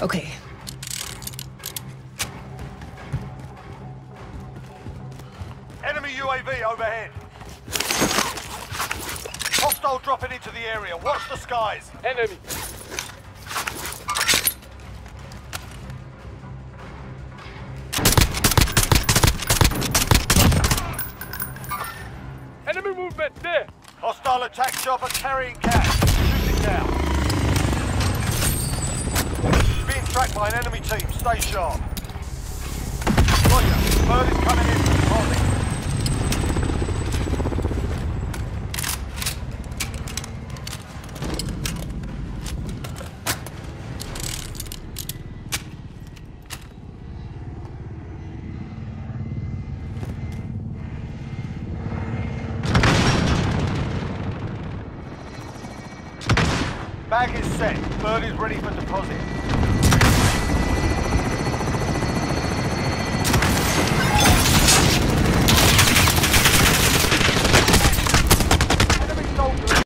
Okay. Enemy UAV overhead. Hostile dropping into the area. Watch the skies. Enemy. Enemy movement there. Hostile attack chopper carrying cash. Shoot it down. Tracked by an enemy team. Stay sharp. Roger. Bird is coming in. Holding. Bag is set. Bird is ready for deposit.